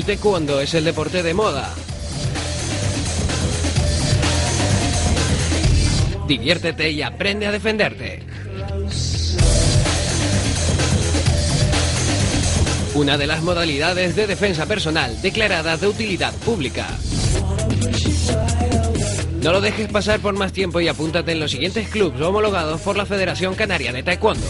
El taekwondo es el deporte de moda. Diviértete y aprende a defenderte. Una de las modalidades de defensa personal declaradas de utilidad pública. No lo dejes pasar por más tiempo y apúntate en los siguientes clubes homologados por la Federación Canaria de Taekwondo.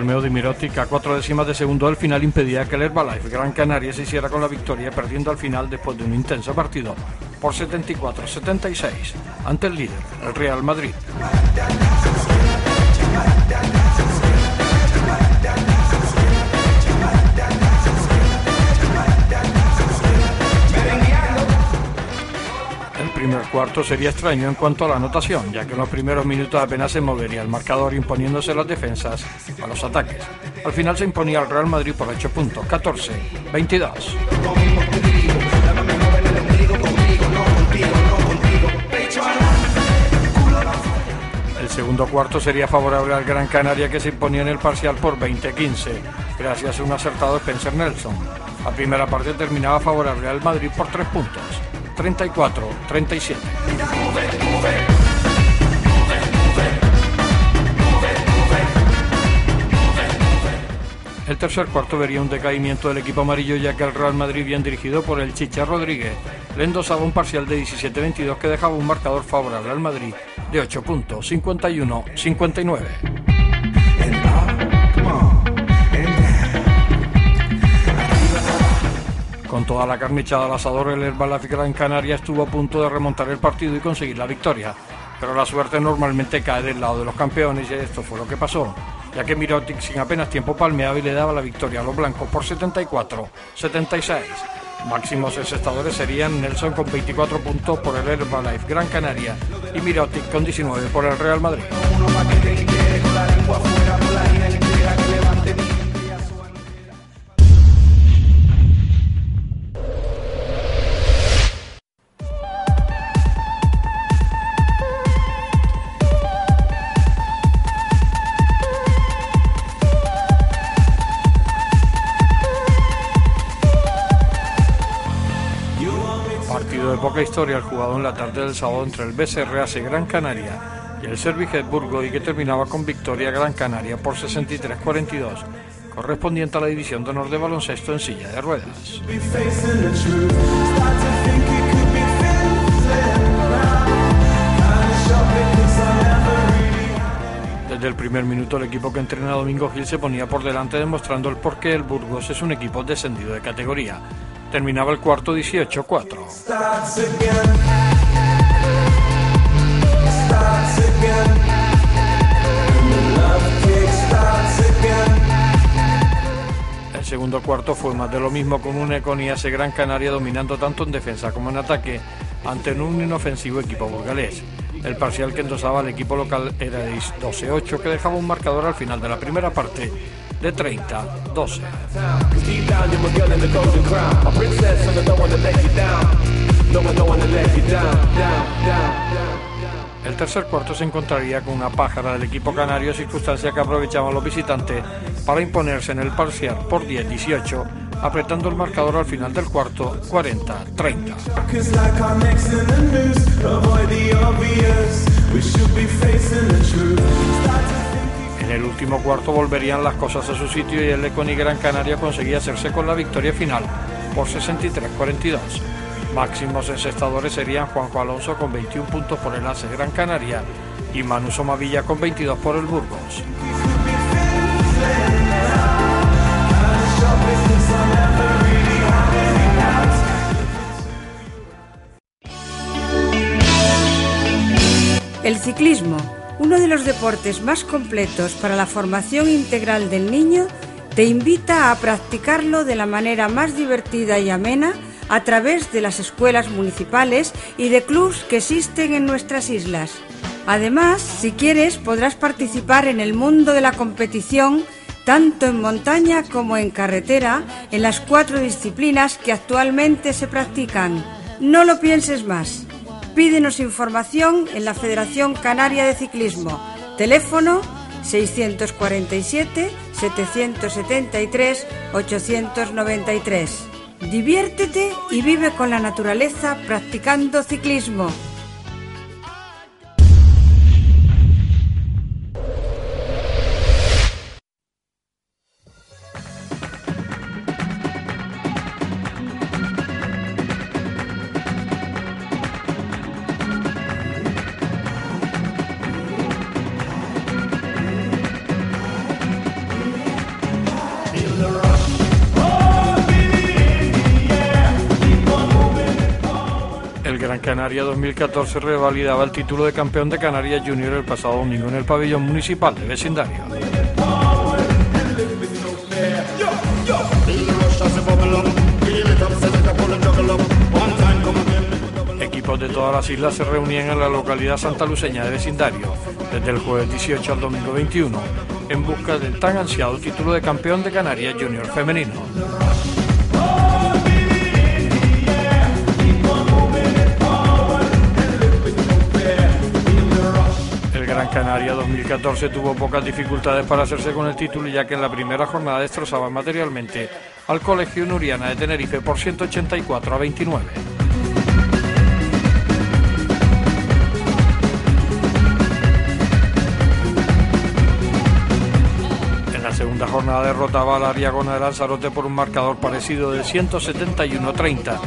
Palmeo de Mirotic a cuatro décimas de segundo al final impedía que el Herbalife Gran Canaria se hiciera con la victoria, perdiendo al final después de un intenso partido por 74-76 ante el líder, el Real Madrid. Primer cuarto sería extraño en cuanto a la anotación, ya que en los primeros minutos apenas se movería el marcador imponiéndose las defensas a los ataques. Al final se imponía el Real Madrid por 8 puntos, 14, 22. El segundo cuarto sería favorable al Gran Canaria que se imponía en el parcial por 20-15, gracias a un acertado Spencer Nelson. La primera parte terminaba favorable al Madrid por 3 puntos. 34-37. El tercer cuarto vería un decaimiento del equipo amarillo ya que el Real Madrid bien dirigido por el Chicha Rodríguez le endosaba un parcial de 17-22 que dejaba un marcador favorable al Madrid de 8 puntos, 51-59. Toda la carne echada al asador, el Herbalife Gran Canaria estuvo a punto de remontar el partido y conseguir la victoria. Pero la suerte normalmente cae del lado de los campeones y esto fue lo que pasó, ya que Mirotic sin apenas tiempo palmeaba y le daba la victoria a los blancos por 74-76. Máximos encestadores serían Nelson con 24 puntos por el Herbalife Gran Canaria y Mirotic con 19 por el Real Madrid. historia el jugador en la tarde del sábado entre el BCRAC Gran Canaria y el Serviget Burgo y que terminaba con victoria Gran Canaria por 63-42, correspondiente a la División de Honor de Baloncesto en silla de ruedas. Desde el primer minuto el equipo que entrena Domingo Gil se ponía por delante demostrando el por qué el Burgos es un equipo descendido de categoría. Terminaba el cuarto 18-4. El segundo cuarto fue más de lo mismo con un Econiase Gran Canaria dominando tanto en defensa como en ataque ante un inofensivo equipo burgalés. El parcial que endosaba el equipo local era de 12-8 que dejaba un marcador al final de la primera parte de 30-12. El tercer cuarto se encontraría con una pájara del equipo canario, circunstancia que aprovechaban los visitantes para imponerse en el parcial por 10-18, apretando el marcador al final del cuarto 40-30. En el último cuarto volverían las cosas a su sitio y el Econi Gran Canaria conseguía hacerse con la victoria final por 63-42. Máximos encestadores serían Juanjo Alonso con 21 puntos por el ACE Gran Canaria y Manu Somavilla con 22 por el Burgos. El ciclismo, uno de los deportes más completos para la formación integral del niño, te invita a practicarlo de la manera más divertida y amena a través de las escuelas municipales y de clubs que existen en nuestras islas. Además, si quieres, podrás participar en el mundo de la competición tanto en montaña como en carretera, en las cuatro disciplinas que actualmente se practican. No lo pienses más. Pídenos información en la Federación Canaria de Ciclismo. Teléfono 647 773 893. Diviértete y vive con la naturaleza practicando ciclismo. Canaria 2014 revalidaba el título de campeón de Canarias Junior el pasado domingo en el pabellón municipal de vecindario. Equipos de todas las islas se reunían en la localidad santaluceña de vecindario desde el jueves 18 al domingo 21 en busca del tan ansiado título de campeón de Canarias Junior femenino. Canaria 2014 tuvo pocas dificultades para hacerse con el título ya que en la primera jornada destrozaba materialmente al Colegio Nuriana de Tenerife por 184 a 29. En la segunda jornada derrotaba a la Ariagona de Lanzarote por un marcador parecido de 171-30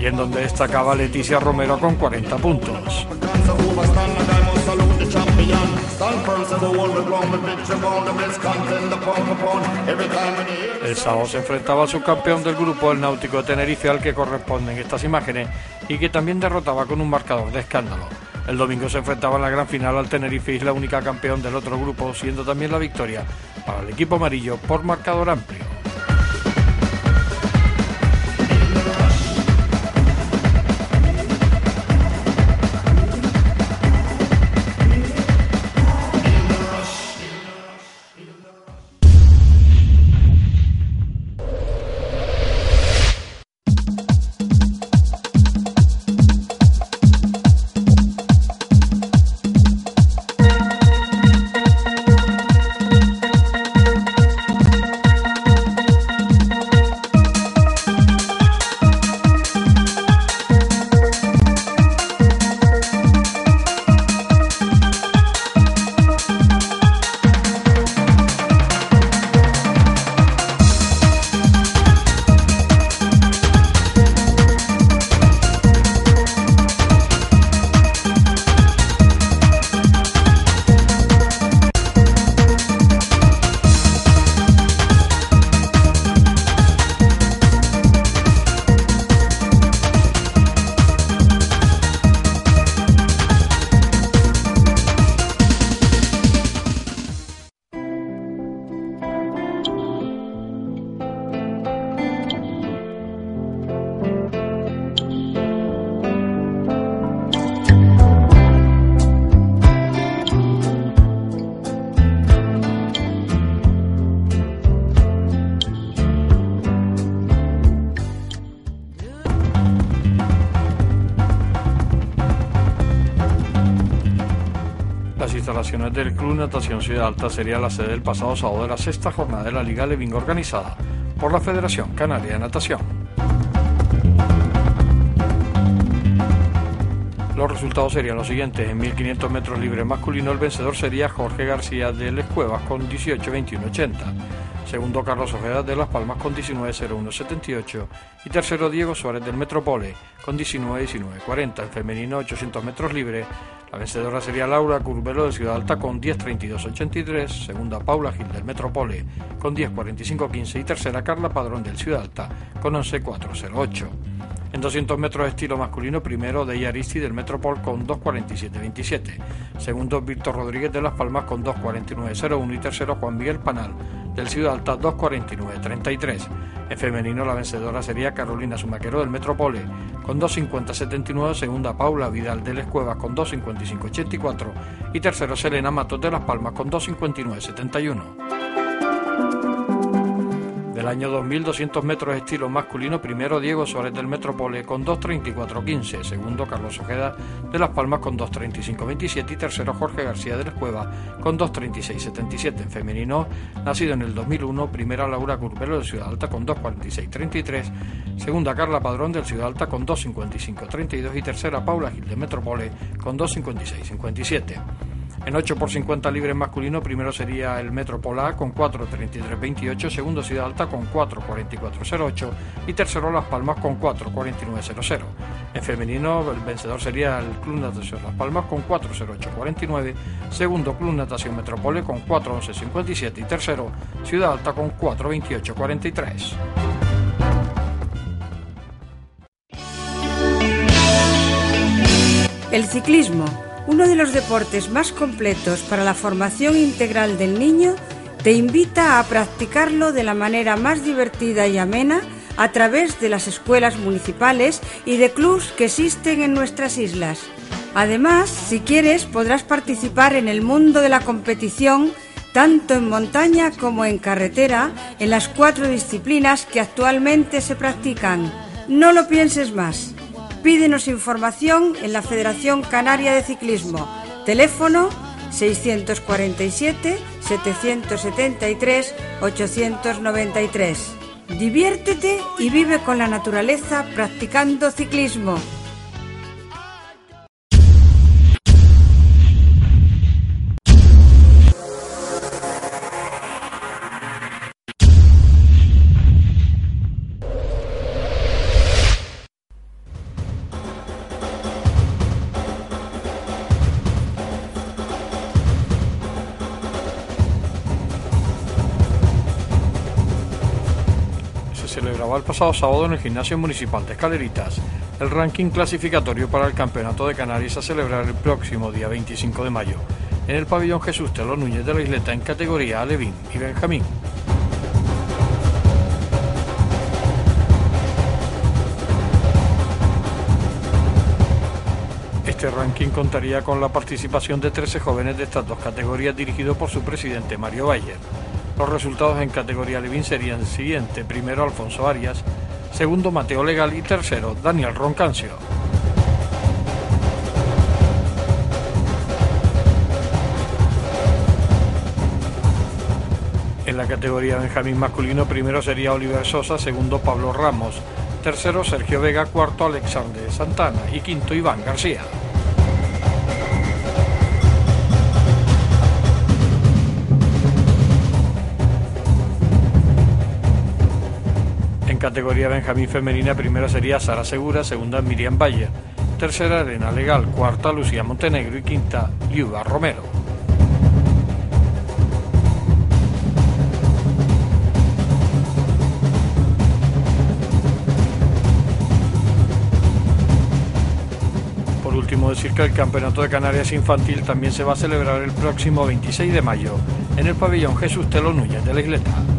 y en donde destacaba Leticia Romero con 40 puntos. El sábado se enfrentaba a su campeón del grupo, el Náutico Tenerife, al que corresponden estas imágenes, y que también derrotaba con un marcador de escándalo. El domingo se enfrentaba en la gran final al Tenerife, la única campeón del otro grupo, siendo también la victoria para el equipo amarillo por marcador amplio. Instalaciones del Club Natación Ciudad Alta sería la sede del pasado sábado de la sexta jornada de la Liga Levin organizada por la Federación Canaria de Natación. Los resultados serían los siguientes. En 1500 metros libre masculino el vencedor sería Jorge García de Les Cuevas con 18.21.80. Segundo Carlos Ojeda de Las Palmas con 19.01.78 y tercero Diego Suárez del Metropole con 19.19.40. En femenino 800 metros libre la vencedora sería Laura Curbelo de Ciudad Alta con 10.32.83, segunda Paula Gil del Metropole con 10.45.15 y tercera Carla Padrón del Ciudad Alta con 11.408. En 200 metros estilo masculino, primero de Aristi del Metropol con 2.47.27. Segundo, Víctor Rodríguez de Las Palmas con 2.49.01 y tercero, Juan Miguel Panal del Ciudad Alta 2.49.33. En femenino, la vencedora sería Carolina Sumaquero del Metropole con 2.50.79. Segunda, Paula Vidal de Les Cuevas con 2.55.84 y tercero, Selena Matos de Las Palmas con 2.59.71 el año 2200 metros estilo masculino, primero Diego Suárez del Metropole con 2.34.15, segundo Carlos Ojeda de Las Palmas con 2.35.27 y tercero Jorge García de la Cueva con 2.36.77. En femenino, nacido en el 2001, primera Laura Curvelo de Ciudad Alta con 2.46.33, segunda Carla Padrón del Ciudad Alta con 2.55.32 y tercera Paula Gil de Metropole con 2.56.57. En 8 por 50 libres masculino, primero sería el Metropola con 4.33.28, segundo Ciudad Alta con 4.44.08 y tercero Las Palmas con 4.49.00. En femenino, el vencedor sería el Club Natación Las Palmas con 4.08.49, segundo Club Natación Metropole con 4.11.57 y tercero Ciudad Alta con 4.28.43. El ciclismo uno de los deportes más completos para la formación integral del niño, te invita a practicarlo de la manera más divertida y amena a través de las escuelas municipales y de clubs que existen en nuestras islas. Además, si quieres, podrás participar en el mundo de la competición tanto en montaña como en carretera, en las cuatro disciplinas que actualmente se practican. No lo pienses más. Pídenos información en la Federación Canaria de Ciclismo. Teléfono 647 773 893. Diviértete y vive con la naturaleza practicando ciclismo. Pasado sábado en el Gimnasio Municipal de Escaleritas el ranking clasificatorio para el Campeonato de Canarias a celebrar el próximo día 25 de mayo en el pabellón Jesús Telo Núñez de la Isleta en categoría Alevín y Benjamín. Este ranking contaría con la participación de 13 jóvenes de estas dos categorías dirigido por su presidente Mario Bayer. Los resultados en categoría Levin serían siguiente. Primero Alfonso Arias, segundo Mateo Legal y tercero Daniel Roncancio. En la categoría Benjamín masculino primero sería Oliver Sosa, segundo Pablo Ramos, tercero Sergio Vega, cuarto Alexander Santana y quinto Iván García. Categoría Benjamín femenina, primera sería Sara Segura, segunda Miriam Valle, tercera Elena Legal, cuarta Lucía Montenegro y quinta Liuba Romero. Por último, decir que el Campeonato de Canarias Infantil también se va a celebrar el próximo 26 de mayo en el pabellón Jesús Telo Núñez de la Isleta.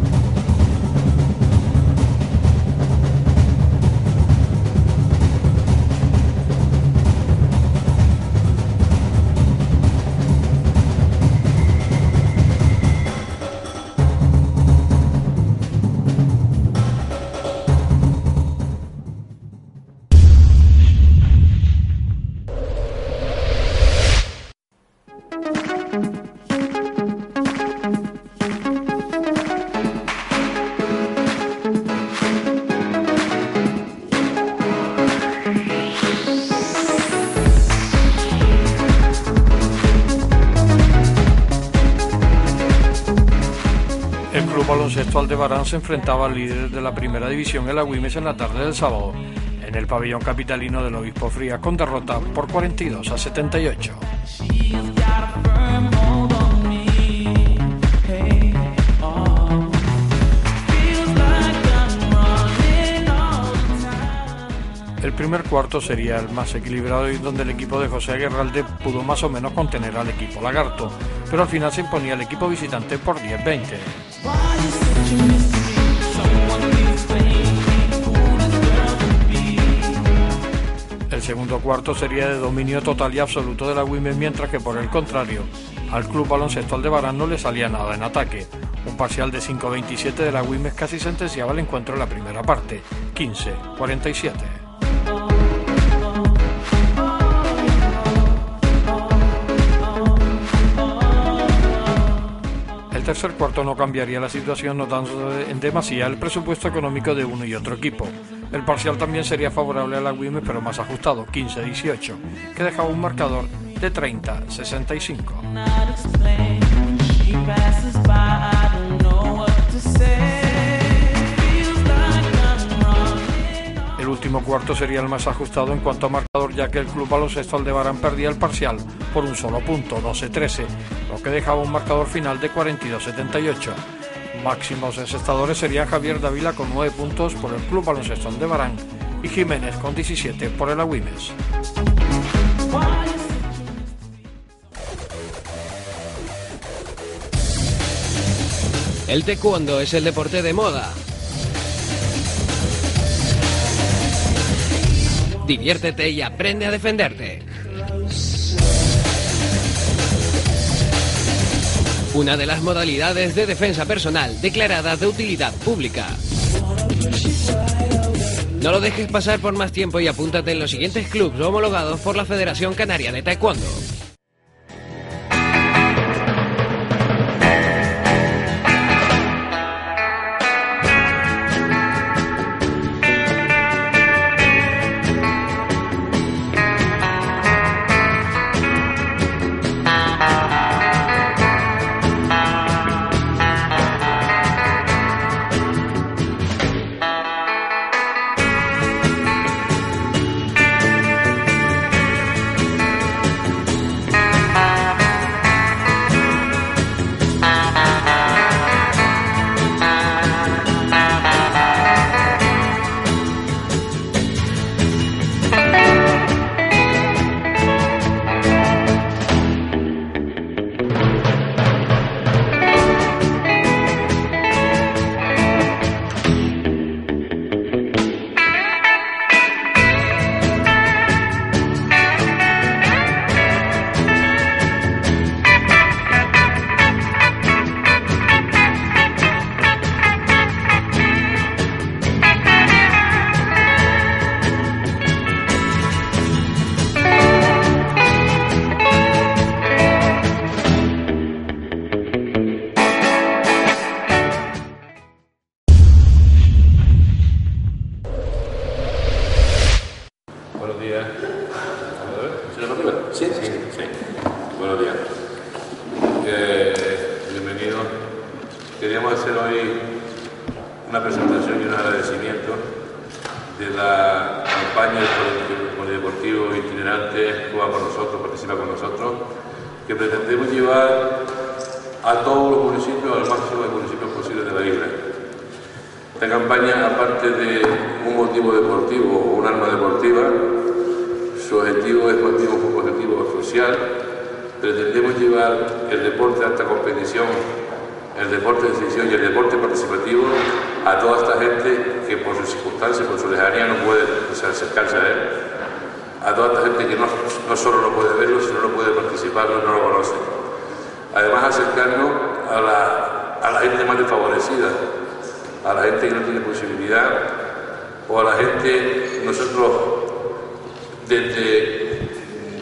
Aldebarán se enfrentaba al líder de la primera división, el Agüimes, en la tarde del sábado, en el pabellón capitalino del Obispo Frías, con derrota por 42 a 78. El primer cuarto sería el más equilibrado y donde el equipo de José Aguerralde pudo más o menos contener al equipo Lagarto, pero al final se imponía el equipo visitante por 10-20. Segundo cuarto sería de dominio total y absoluto de la Women, mientras que por el contrario, al club baloncesto Aldebarán no le salía nada en ataque. Un parcial de 5-27 de la Wimes casi sentenciaba el encuentro en la primera parte, 15-47. Tercer cuarto no cambiaría la situación notando en demasía el presupuesto económico de uno y otro equipo. El parcial también sería favorable a la WIME pero más ajustado, 15-18, que dejaba un marcador de 30-65. Último cuarto sería el más ajustado en cuanto a marcador, ya que el club baloncesto Aldebarán perdía el parcial por un solo punto, 12-13, lo que dejaba un marcador final de 42-78. Máximos encestadores serían Javier Dávila con 9 puntos por el club baloncesto Aldebarán y Jiménez con 17 por el Agüimes. El taekwondo es el deporte de moda diviértete y aprende a defenderte. Una de las modalidades de defensa personal declarada de utilidad pública. No lo dejes pasar por más tiempo y apúntate en los siguientes clubes homologados por la Federación Canaria de Taekwondo.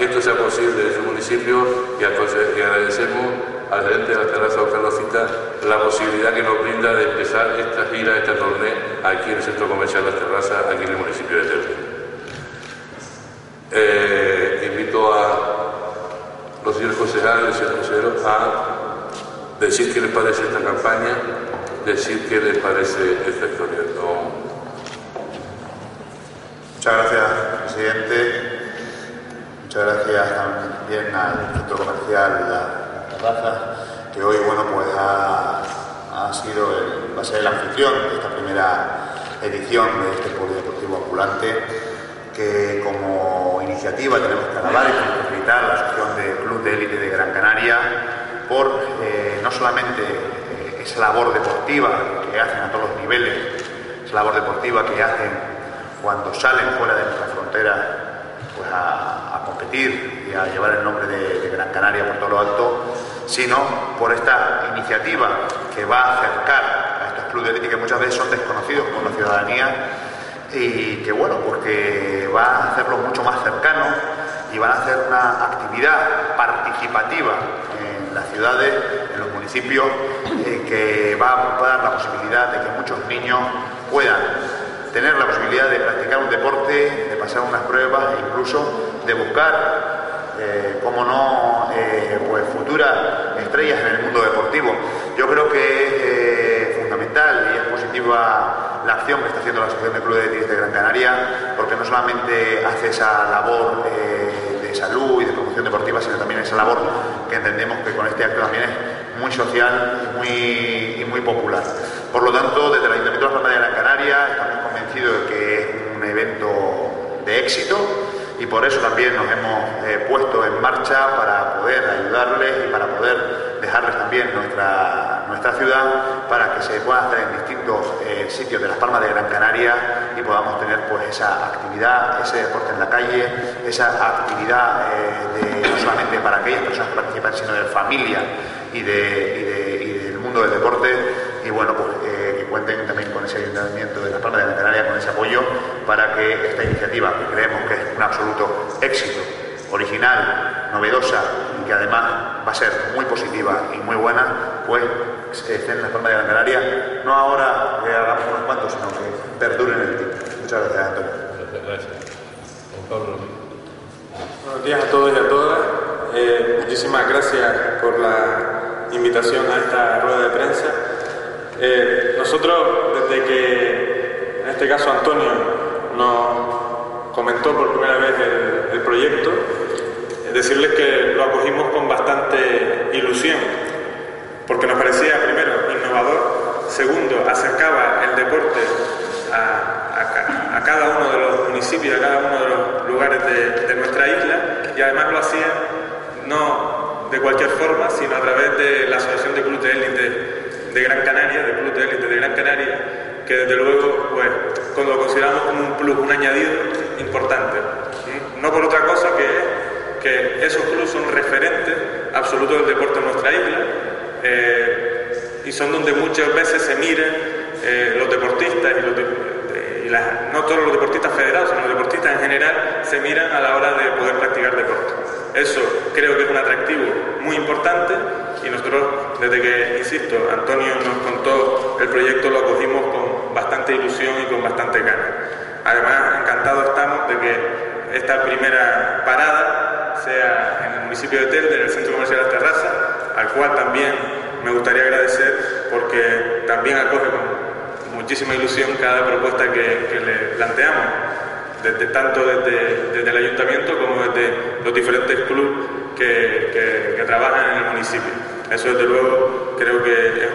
que esto sea posible en su municipio y, agradecemos al gerente de la terraza, Carlos la posibilidad que nos brinda de empezar esta gira, este torneo aquí en el Centro Comercial Las Terrazas, aquí en el municipio de Telde. Eh, invito a los señores concejales y señores consejeros a decir qué les parece esta campaña, decir qué les parece esta historia. Muchas gracias, presidente. Muchas gracias también al centro comercial La Terraza, que hoy bueno, pues ha, sido el, va a ser el anfitrión de esta primera edición de este polideportivo ambulante, que como iniciativa tenemos que alabar y felicitar a la Asociación de Club de Élite de Gran Canaria por eh, no solamente eh, esa labor deportiva que hacen a todos los niveles, esa labor deportiva que hacen cuando salen fuera de nuestra frontera pues a, y a llevar el nombre de, Gran Canaria por todo lo alto, sino por esta iniciativa que va a acercar a estos clubes de que muchas veces son desconocidos por la ciudadanía y que bueno, porque va a hacerlo mucho más cercano y van a hacer una actividad participativa en las ciudades, en los municipios, eh, que va a dar la posibilidad de que muchos niños puedan tener la posibilidad de practicar un deporte, de pasar unas pruebas e incluso de buscar, eh, como no, eh, pues futuras estrellas en el mundo deportivo. Yo creo que es eh, fundamental y es positiva la acción que está haciendo la Asociación de Clubes de Tenis de Gran Canaria, porque no solamente hace esa labor de salud y de promoción deportiva, sino también esa labor que entendemos que con este acto también es muy social y muy, y muy popular. Por lo tanto, desde el Ayuntamiento de la Palma de Gran Canaria estamos convencidos de que es un evento de éxito y por eso también nos hemos eh, puesto en marcha para poder ayudarles y para poder dejarles también nuestra, nuestra ciudad para que se pueda hacer en distintos eh, sitios de las Palmas de Gran Canaria y podamos tener pues esa actividad, ese deporte en la calle, esa actividad eh, no solamente para aquellas personas que participan, sino de familia y, de, y del mundo del deporte. Y bueno, pues que cuenten ese ayuntamiento de la Palmas de la Canaria, con ese apoyo para que esta iniciativa, que creemos que es un absoluto éxito, original, novedosa y que además va a ser muy positiva y muy buena, pues esté en la Palmas de la Canaria, no ahora que hagamos unos cuantos, sino que perduren en el tiempo. Muchas gracias, Antonio. Gracias. Buenos días a todos y a todas. Eh, muchísimas gracias por la invitación a esta rueda de prensa. Eh, nosotros, desde que, en este caso Antonio, nos comentó por primera vez el, proyecto, decirles que lo acogimos con bastante ilusión, porque nos parecía, primero, innovador, segundo, acercaba el deporte a, cada uno de los municipios, a cada uno de los lugares de, nuestra isla, y además lo hacía no de cualquier forma, sino a través de la Asociación de Clubes de Élite de Gran Canaria, del Club de Élite de Gran Canaria, que desde luego pues, lo consideramos como un plus, un añadido importante. No por otra cosa que que esos clubes son referentes absolutos del deporte en nuestra isla eh, y son donde muchas veces se miran eh, los deportistas y, los no todos los deportistas federados, sino los deportistas en general se miran a la hora de poder practicar deporte. Eso creo que es un atractivo muy importante y nosotros, desde que, insisto, Antonio nos contó el proyecto, lo acogimos con bastante ilusión y con bastante ganas. Además, encantados estamos de que esta primera parada sea en el municipio de Telde, en el Centro Comercial Las Terrazas, al cual también me gustaría agradecer porque también acoge con muchísima ilusión cada propuesta que le planteamos desde, tanto desde, el ayuntamiento como desde los diferentes clubes que, trabajan en el municipio. Eso desde luego creo que es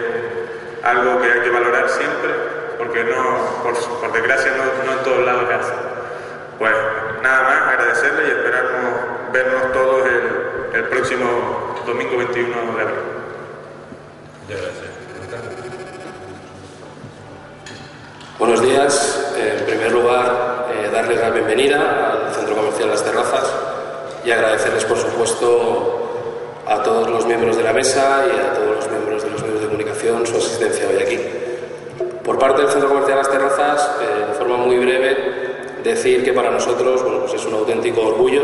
algo que hay que valorar siempre, porque no, por, desgracia no, en todos lados hace. Pues nada más agradecerle y esperamos vernos todos el, el próximo domingo 21 de abril. Buenos días. En primer lugar, darles la bienvenida al Centro Comercial Las Terrazas y agradecerles, por supuesto, a todos los miembros de la mesa y a todos los miembros de los medios de comunicación su asistencia hoy aquí. Por parte del Centro Comercial Las Terrazas, eh, de forma muy breve, decir que para nosotros bueno, pues es un auténtico orgullo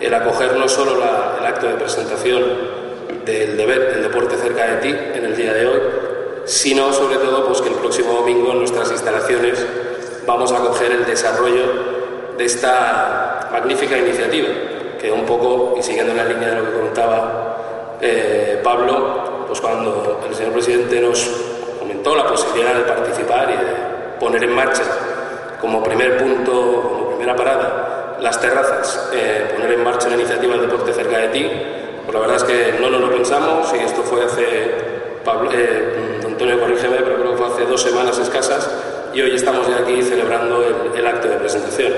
el acoger no solo el acto de presentación del deber del deporte cerca de ti en el día de hoy, sino sobre todo pues que el próximo domingo en nuestras instalaciones vamos a acoger el desarrollo de esta magnífica iniciativa, que un poco, y siguiendo la línea de lo que comentaba eh, Pablo, pues cuando el señor presidente nos comentó la posibilidad de participar y de poner en marcha como primer punto, como primera parada, las terrazas, eh, poner en marcha la iniciativa del deporte cerca de ti, pues la verdad es que no nos lo pensamos y esto fue hace, Pablo, eh, Antonio, corrígeme, pero creo que fue hace dos semanas escasas y hoy estamos ya aquí celebrando el, acto de presentación.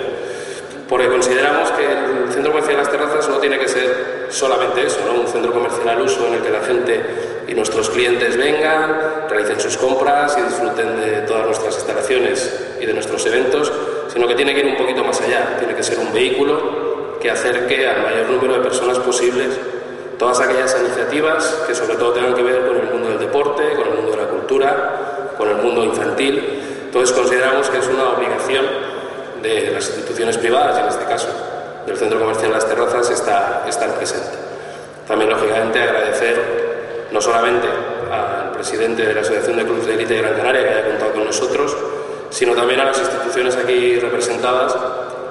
Porque consideramos que el centro comercial las terrazas no tiene que ser solamente eso, ¿no? un centro comercial al uso en el que la gente y nuestros clientes vengan, realicen sus compras y disfruten de todas nuestras instalaciones y de nuestros eventos, sino que tiene que ir un poquito más allá, tiene que ser un vehículo que acerque al mayor número de personas posibles todas aquellas iniciativas que sobre todo tengan que ver con el mundo del deporte, con el mundo de la cultura, con el mundo infantil. Entonces consideramos que es una obligación de las instituciones privadas, y en este caso del Centro Comercial Las Terrazas, estar, estar presente. También, lógicamente, agradecer no solamente al presidente de la Asociación de Clubes de Élite de Gran Canaria, que haya contado con nosotros, sino también a las instituciones aquí representadas,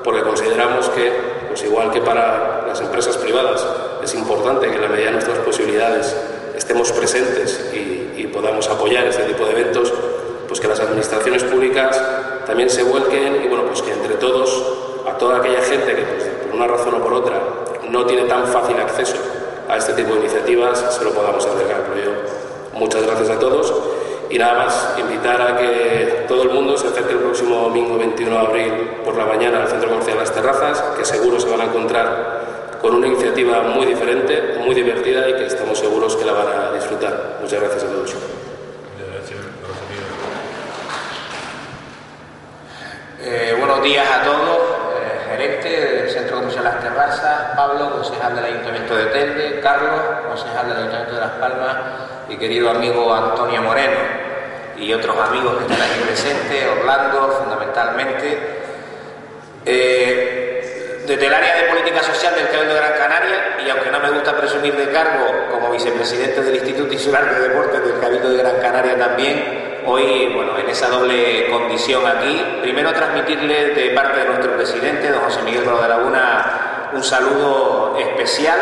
porque consideramos que, pues igual que para las empresas privadas, es importante que en la medida de nuestras posibilidades estemos presentes y, podamos apoyar este tipo de eventos, pues que las administraciones públicas también se vuelquen y bueno, pues que entre todos, a toda aquella gente que pues, por una razón o por otra no tiene tan fácil acceso a este tipo de iniciativas, se lo podamos acercar. Pero yo, muchas gracias a todos y nada más, invitar a que todo el mundo se acerque el próximo domingo 21 de abril por la mañana al Centro Comercial Las Terrazas, que seguro se van a encontrar con una iniciativa muy diferente, muy divertida y que estamos seguros que la van a disfrutar. Muchas gracias a todos. Eh, buenos días a todos, eh, gerente del Centro Comercial Las Terrazas, Pablo, concejal del Ayuntamiento de Telde, Carlos, concejal del Ayuntamiento de Las Palmas y querido amigo Antonio Moreno y otros amigos que están aquí presentes, Orlando fundamentalmente. Eh, desde el área de política social del Cabildo de Gran Canaria, y aunque no me gusta presumir de cargo como vicepresidente del Instituto Insular de Deportes del Cabildo de Gran Canaria también, hoy, bueno, en esa doble condición aquí, primero transmitirle de parte de nuestro presidente, don José Miguel de Laguna, un saludo especial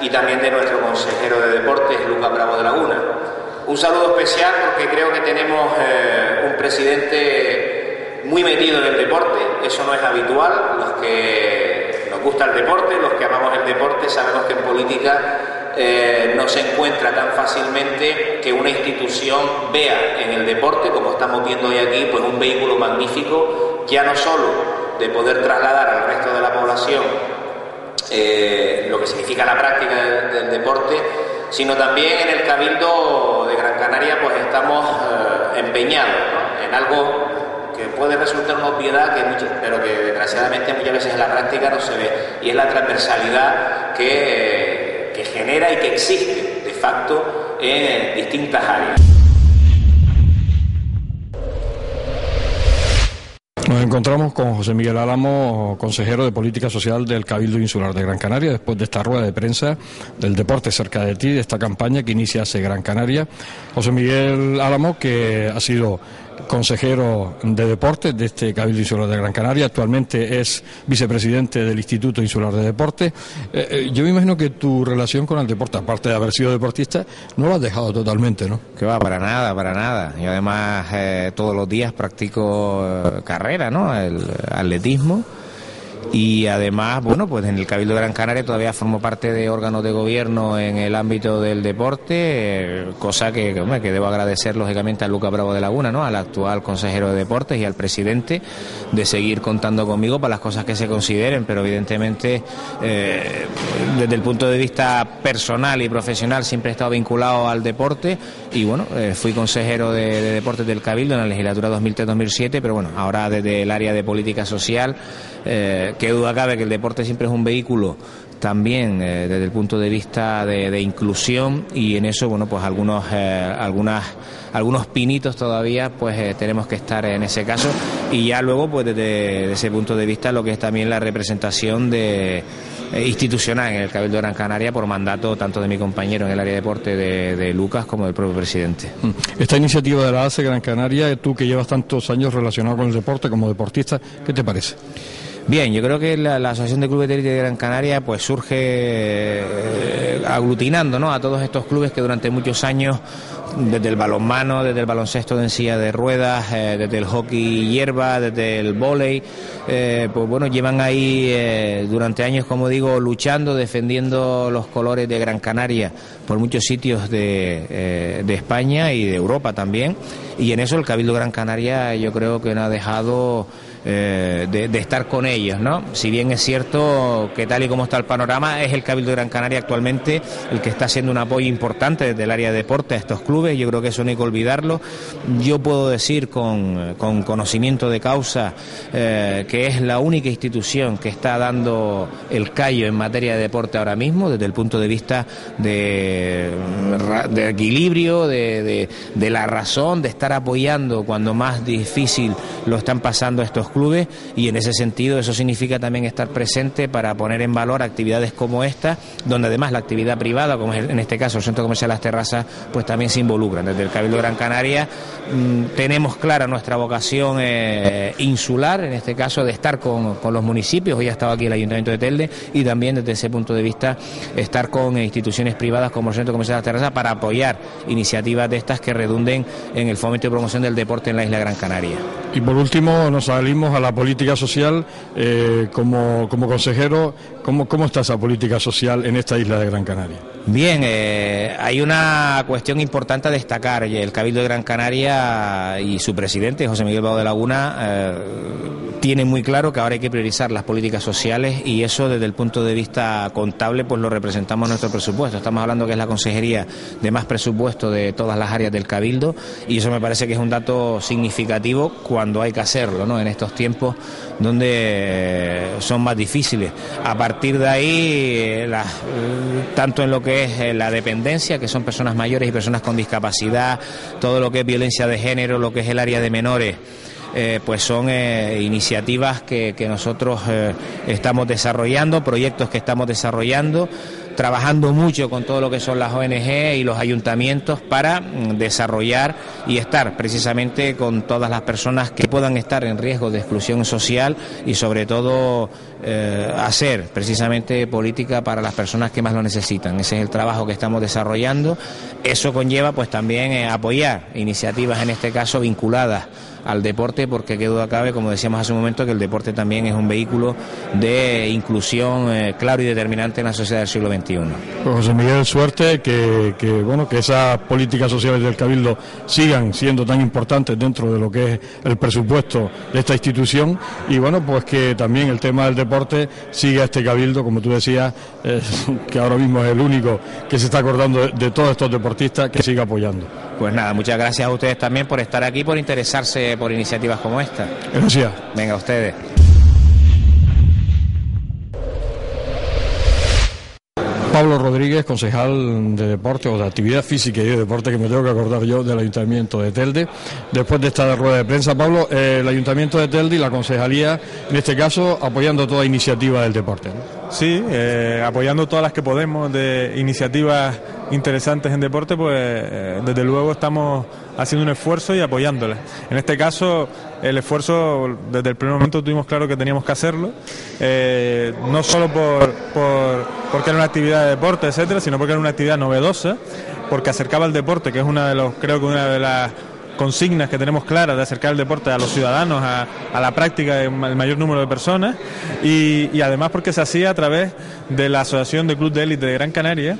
y también de nuestro consejero de Deportes, Lucas Bravo de Laguna. Un saludo especial porque creo que tenemos eh, un presidente muy metido en el deporte, eso no es habitual, los que gusta el deporte, los que amamos el deporte sabemos que en política eh, no se encuentra tan fácilmente que una institución vea en el deporte, como estamos viendo hoy aquí, pues un vehículo magnífico, ya no solo de poder trasladar al resto de la población eh, lo que significa la práctica del, deporte, sino también en el Cabildo de Gran Canaria pues estamos eh, empeñados en algo que puede resultar una obviedad, que pero que desgraciadamente muchas veces en la práctica no se ve, y es la transversalidad que, que genera y que existe de facto en distintas áreas. Nos encontramos con José Miguel Álamo, consejero de Política Social del Cabildo Insular de Gran Canaria, después de esta rueda de prensa del deporte cerca de ti, de esta campaña que inicia hace Gran Canaria. José Miguel Álamo, que ha sido consejero de deportes de este Cabildo Insular de Gran Canaria, actualmente es vicepresidente del Instituto Insular de Deportes. Eh, eh, yo me imagino que tu relación con el deporte, aparte de haber sido deportista, no lo has dejado totalmente, ¿no? Que va, para nada, para nada. Yo además eh, todos los días practico carrera, ¿no? El atletismo y además, bueno, pues en el Cabildo de Gran Canaria todavía formo parte de órganos de gobierno en el ámbito del deporte, eh, cosa que, que, debo agradecer lógicamente a Luca Bravo de Laguna, ¿no? al actual consejero de deportes y al presidente, de seguir contando conmigo para las cosas que se consideren, pero evidentemente eh, desde el punto de vista personal y profesional siempre he estado vinculado al deporte y bueno, eh, fui consejero de, de deportes del Cabildo en la legislatura 2003-2007, pero bueno, ahora desde el área de política social, eh, qué duda cabe que el deporte siempre es un vehículo también eh, desde el punto de vista de, inclusión y en eso bueno pues algunos eh, algunas algunos pinitos todavía pues eh, tenemos que estar en ese caso. Y ya luego pues desde, ese punto de vista lo que es también la representación de institucional en el Cabildo de Gran Canaria por mandato tanto de mi compañero en el área de deporte de, Lucas como del propio presidente. Mm. Esta iniciativa de la ACE Gran Canaria, tú que llevas tantos años relacionado con el deporte como deportista, ¿qué te parece? Bien, yo creo que la, Asociación de Clubes de Élite de Gran Canaria pues surge eh, aglutinando ¿no? a todos estos clubes que durante muchos años, desde el balonmano, desde el baloncesto de encilla de ruedas, eh, desde el hockey hierba, desde el vóley, eh, pues bueno, llevan ahí durante años, como digo, luchando, defendiendo los colores de Gran Canaria por muchos sitios de, de España y de Europa también. Y en eso el Cabildo Gran Canaria yo creo que no ha dejado eh, de, estar con ellos, ¿no? Si bien es cierto que tal y como está el panorama, es el Cabildo de Gran Canaria actualmente el que está haciendo un apoyo importante desde el área de deporte a estos clubes, yo creo que eso no hay que olvidarlo. Yo puedo decir con, conocimiento de causa eh, que es la única institución que está dando el callo en materia de deporte ahora mismo, desde el punto de vista de, de equilibrio, de, de la razón, de estar apoyando cuando más difícil lo están pasando estos clubes y en ese sentido eso significa también estar presente para poner en valor actividades como esta, donde además la actividad privada, como en este caso el Centro Comercial Las Terrazas, pues también se involucran. Desde el Cabildo Gran Canaria mm, tenemos clara nuestra vocación eh, insular, en este caso de estar con, los municipios, hoy ha estado aquí el Ayuntamiento de Telde y también desde ese punto de vista estar con instituciones privadas como el Centro Comercial Las Terrazas para apoyar iniciativas de estas que redunden en el fomento y promoción del deporte en la isla Gran Canaria. Y por último nos salimos a la política social. Eh, como, como consejero, ¿cómo, ¿cómo está esa política social en esta isla de Gran Canaria? Bien, eh, hay una cuestión importante a destacar. El Cabildo de Gran Canaria y su presidente, José Miguel Bado de Laguna, eh, tiene muy claro que ahora hay que priorizar las políticas sociales y eso desde el punto de vista contable pues lo representamos en nuestro presupuesto. Estamos hablando que es la consejería de más presupuesto de todas las áreas del Cabildo y eso me parece que es un dato significativo cuando hay que hacerlo, ¿no? En estos tiempos donde eh, son más difíciles. A partir de ahí, tanto en lo que es eh, la dependencia, que son personas mayores y personas con discapacidad, todo lo que es violencia de género, lo que es el área de menores. Eh, pues son eh, iniciativas que, que nosotros estamos desarrollando, proyectos que estamos desarrollando trabajando mucho con todo lo que son las ONG y los ayuntamientos para mm, desarrollar y estar precisamente con todas las personas que puedan estar en riesgo de exclusión social y sobre todo eh, hacer precisamente política para las personas que más lo necesitan. Ese es el trabajo que estamos desarrollando. Eso conlleva pues también eh, apoyar iniciativas en este caso vinculadas al deporte, porque qué duda cabe, como decíamos hace un momento, que el deporte también es un vehículo de inclusión eh, claro y determinante en la sociedad del siglo XXI. Pues José Miguel, suerte que, que, bueno, que esas políticas sociales del Cabildo sigan siendo tan importantes dentro de lo que es el presupuesto de esta institución y bueno, pues que también el tema del deporte siga este Cabildo, como tú decías, que ahora mismo es el único que se está acordando de, de todos estos deportistas, que siga apoyando. Pues nada, muchas gracias a ustedes también por estar aquí, por interesarse por iniciativas como esta. Gracias. Venga, ustedes. Pablo Rodríguez, concejal de deporte o de actividad física y de deporte, que me tengo que acordar yo del Ayuntamiento de Telde. Después de esta rueda de prensa, Pablo, eh, el Ayuntamiento de Telde y la concejalía, en este caso, apoyando toda iniciativa del deporte. Sí, eh, apoyando todas las que podemos de iniciativas interesantes en deporte, pues eh, desde luego estamos haciendo un esfuerzo y apoyándolas. En este caso, el esfuerzo desde el primer momento tuvimos claro que teníamos que hacerlo, eh, no solo por, porque era una actividad de deporte, etcétera, sino porque era una actividad novedosa, porque acercaba el deporte, que es una de los, creo que una de las consignas que tenemos claras de acercar el deporte a los ciudadanos, a, la práctica del mayor número de personas y, y, además porque se hacía a través de la Asociación de Club de Élite de Gran Canaria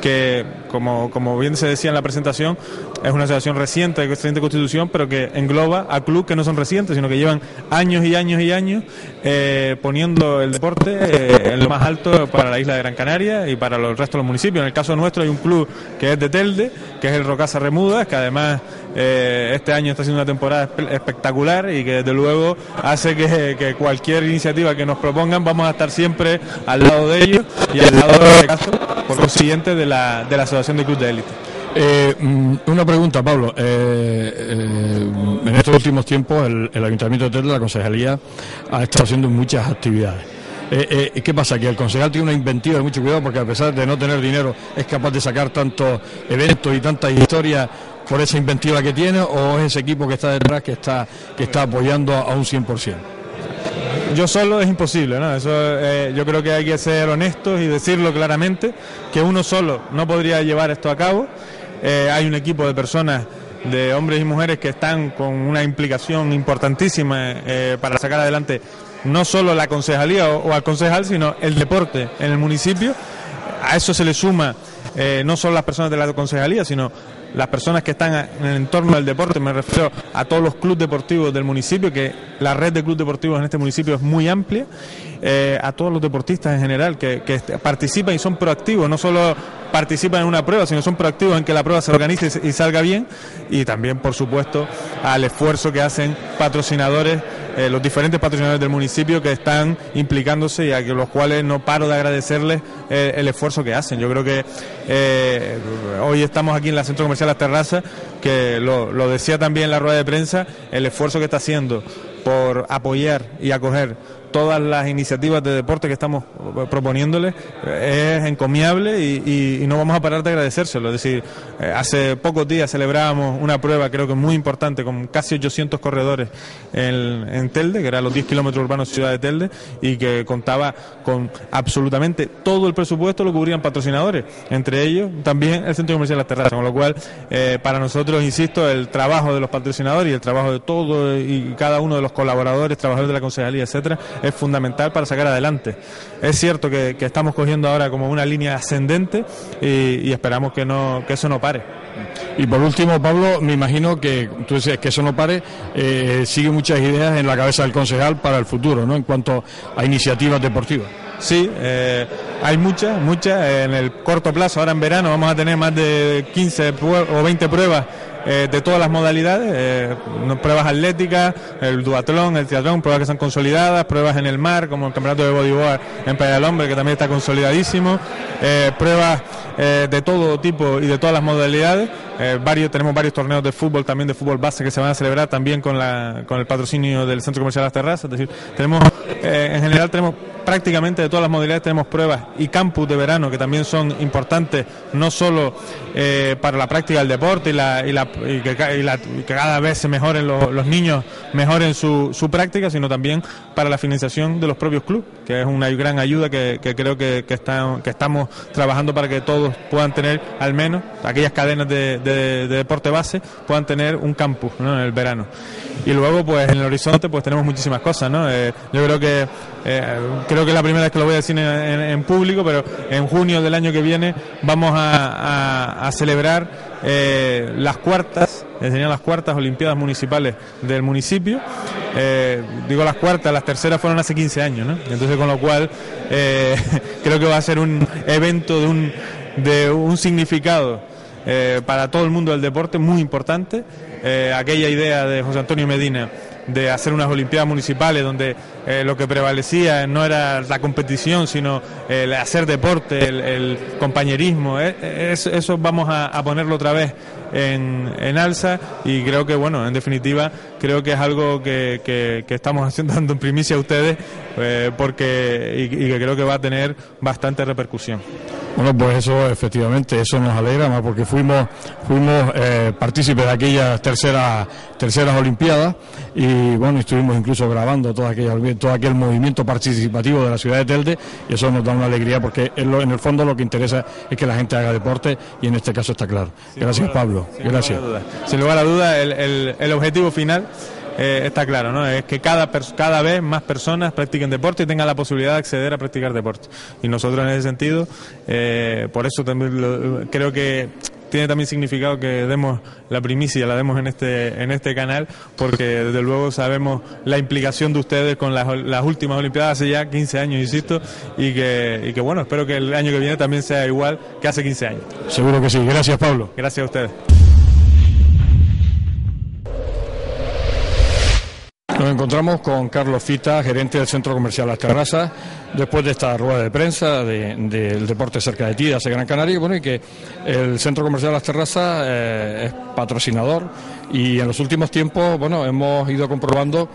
que, como, como bien se decía en la presentación, es una asociación reciente de excelente constitución, pero que engloba a clubes que no son recientes, sino que llevan años y años y años eh, poniendo el deporte eh, en lo más alto para la isla de Gran Canaria y para los restos de los municipios. En el caso nuestro hay un club que es de Telde, que es el Rocasa Remudas, que además eh, este año está siendo una temporada espectacular y que desde luego hace que, que, cualquier iniciativa que nos propongan vamos a estar siempre al lado de ellos y al lado de este caso, por consiguiente, de la, de la Asociación de Club de Élite. Eh, mm, una pregunta, Pablo. Eh, eh, en estos últimos tiempos el, Ayuntamiento de Telde, la Concejalía, ha estado haciendo muchas actividades. Eh, ¿Qué pasa? Que el concejal tiene una inventiva de mucho cuidado porque a pesar de no tener dinero es capaz de sacar tantos eventos y tantas historias por esa inventiva que tiene o es ese equipo que está detrás que está, que está apoyando a un 100%. Yo solo es imposible, ¿no? Eso, eh, yo creo que hay que ser honestos y decirlo claramente, que uno solo no podría llevar esto a cabo. Eh, hay un equipo de personas, de hombres y mujeres que están con una implicación importantísima eh, para sacar adelante no solo la concejalía o, o, al concejal, sino el deporte en el municipio. A eso se le suma eh, no solo las personas de la concejalía, sino las personas que están en el entorno del deporte, me refiero a todos los clubes deportivos del municipio, que la red de clubes deportivos en este municipio es muy amplia, eh, a todos los deportistas en general que, que, participan y son proactivos, no solo participan en una prueba, sino son proactivos en que la prueba se organice y salga bien, y también, por supuesto, al esfuerzo que hacen patrocinadores, eh, los diferentes patrocinadores del municipio que están implicándose y a los cuales no paro de agradecerles eh, el esfuerzo que hacen. Yo creo que eh, hoy estamos aquí en la Centro Comercial Las Terrazas, que lo, lo decía también en la rueda de prensa, el esfuerzo que está haciendo por apoyar y acoger todas las iniciativas de deporte que estamos proponiéndoles es encomiable y, no vamos a parar de agradecérselo. Es decir, eh, hace pocos días celebrábamos una prueba creo que muy importante con casi 800 corredores en, Telde, que eran los 10 kilómetros urbanos de Ciudad de Telde y que contaba con absolutamente todo el presupuesto lo cubrían patrocinadores, entre ellos también el Centro Comercial Las Terrazas, con lo cual eh, para nosotros, insisto, el trabajo de los patrocinadores y el trabajo de todos y cada uno de los colaboradores, trabajadores de la concejalía, etcétera, es fundamental para sacar adelante. Es cierto que, que estamos cogiendo ahora como una línea ascendente y, y, esperamos que, no, que eso no pare. Y por último, Pablo, me imagino que tú dices que eso no pare, eh, sigue muchas ideas en la cabeza del concejal para el futuro, ¿no? En cuanto a iniciativas deportivas. Sí, eh, hay muchas, muchas. En el corto plazo, ahora en verano, vamos a tener más de 15 o 20 pruebas eh, de todas las modalidades, eh, pruebas atléticas, el duatlón, el triatlón, pruebas que están consolidadas, pruebas en el mar, como el campeonato de bodyboard en Playa Hombre, que también está consolidadísimo, eh, pruebas de todo tipo y de todas las modalidades. Varios, tenemos varios torneos de fútbol, también de fútbol base, que se van a celebrar también con, la, con el patrocinio del Centro Comercial Las Terrazas. Es decir, tenemos, en general tenemos prácticamente de todas las modalidades tenemos pruebas y campus de verano que también son importantes, no solo eh, para la práctica del deporte y, la, y, la, y, que, la, que, cada vez se mejoren los, niños, mejoren su, su, práctica, sino también para la financiación de los propios clubes, que es una gran ayuda que, que creo que, que, está, que estamos trabajando para que todos puedan tener, al menos aquellas cadenas de, de, de deporte base, puedan tener un campus ¿no? en el verano. Y luego, pues en el horizonte, pues tenemos muchísimas cosas, ¿no? Eh, yo creo que eh, creo que es la primera vez que lo voy a decir en, en, público, pero en junio del año que viene vamos a, celebrar eh, las cuartas, serían las cuartas Olimpiadas Municipales del municipio. Eh, digo las cuartas, las terceras fueron hace 15 años, ¿no? Entonces, con lo cual, eh, creo que va a ser un evento de un, de un significado para todo el mundo del deporte muy importante. aquella idea de José Antonio Medina de hacer unas Olimpiadas municipales donde eh, lo que prevalecía no era la competición, sino el hacer deporte, el, el compañerismo. Eh, es, eso vamos a, ponerlo otra vez en, en, alza y creo que, bueno, en definitiva, creo que es algo que, que, estamos haciendo dando en primicia a ustedes eh, porque y, que creo que va a tener bastante repercusión. Bueno, pues eso efectivamente, eso nos alegra más porque fuimos, fuimos eh, partícipes de aquellas terceras, terceras Olimpiadas y bueno, estuvimos incluso grabando todo aquel, todo aquel movimiento participativo de la ciudad de Telde y eso nos da una alegría porque en, lo, en el fondo lo que interesa es que la gente haga deporte y en este caso está claro. Gracias Pablo, sin gracias. Lugar Sin lugar a duda, el, el, el objetivo final eh, está claro, ¿no? Es que cada, cada vez más personas practiquen deporte y tengan la posibilidad de acceder a practicar deporte. Y nosotros en ese sentido, eh, por eso también creo que tiene también significado que demos la primicia, la demos en este, en este canal, porque desde luego sabemos la implicación de ustedes con las, las últimas Olimpiadas hace ya 15 años, insisto, y que, y que bueno, espero que el año que viene también sea igual que hace 15 años. Seguro que sí. Gracias, Pablo. Gracias a ustedes. Nos encontramos con Carlos Fita, gerente del Centro Comercial Las Terrazas, después de esta rueda de prensa del deporte cerca de ti, de Gran Canaria, bueno, y que el Centro Comercial Las Terrazas eh, es patrocinador y en los últimos tiempos, bueno, hemos ido comprobando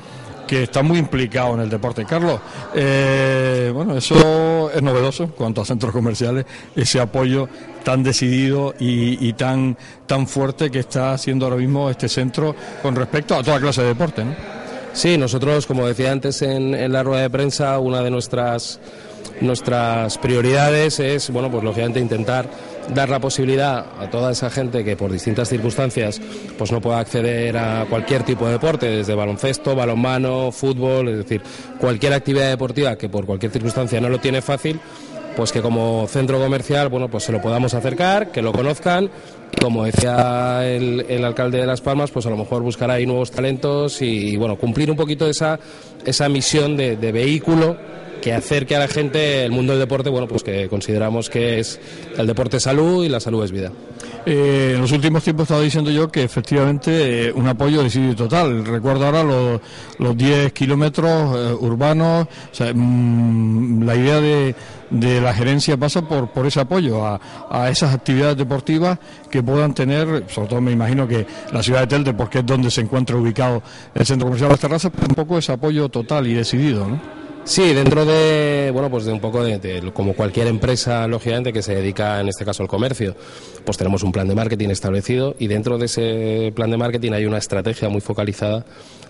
que está muy implicado en el deporte. Carlos, eh, bueno, eso es novedoso en cuanto a centros comerciales, ese apoyo tan decidido y, tan, tan fuerte que está haciendo ahora mismo este centro con respecto a toda clase de deporte, ¿no? Sí, nosotros, como decía antes en, la rueda de prensa, una de nuestras nuestras prioridades es, bueno, pues lógicamente intentar dar la posibilidad a toda esa gente que por distintas circunstancias pues no pueda acceder a cualquier tipo de deporte, desde baloncesto, balonmano, fútbol, es decir, cualquier actividad deportiva que por cualquier circunstancia no lo tiene fácil, pues que como centro comercial, bueno, pues se lo podamos acercar, que lo conozcan como decía el, alcalde de Las Palmas, pues a lo mejor buscar ahí nuevos talentos y, bueno, cumplir un poquito esa, esa misión de, vehículo que acerque a la gente el mundo del deporte, bueno, pues que consideramos que es el deporte salud y la salud es vida. Eh, en los últimos tiempos estaba diciendo yo que efectivamente eh, un apoyo decidido total. Recuerdo ahora los, los 10 kilómetros eh, urbanos, mm, la idea de, de, la gerencia pasa por, por ese apoyo a, a, esas actividades deportivas que puedan tener, sobre todo me imagino que la ciudad de Telde, porque es donde se encuentra ubicado el centro comercial de las terrazas, un poco ese apoyo total y decidido, ¿no? Sí, dentro de, bueno, pues de un poco de, como cualquier empresa, lógicamente, que se dedica en este caso al comercio, pues tenemos un plan de marketing establecido y dentro de ese plan de marketing hay una estrategia muy focalizada